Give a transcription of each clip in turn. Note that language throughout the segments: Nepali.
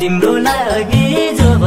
तिम्रो लागि जब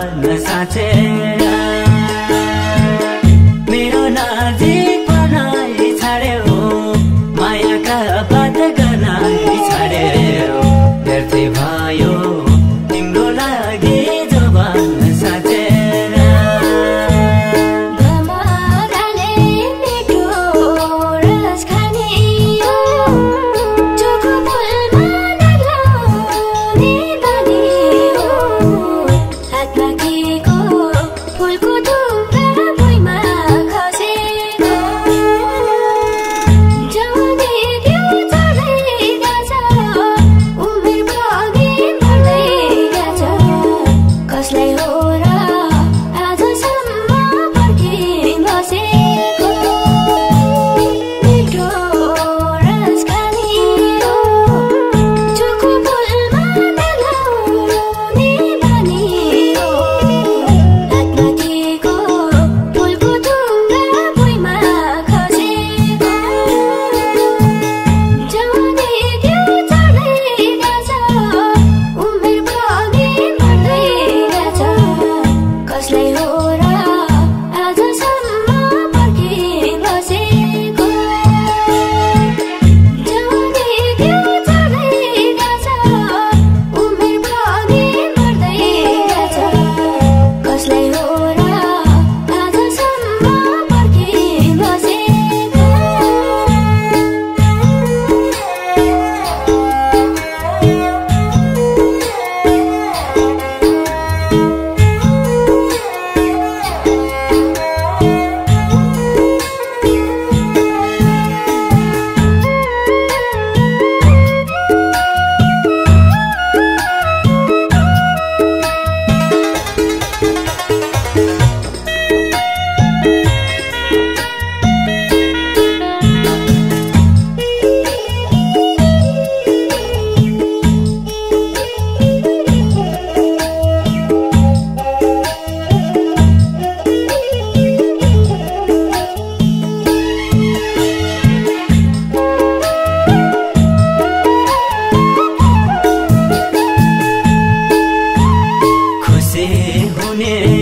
जो भन्न minute.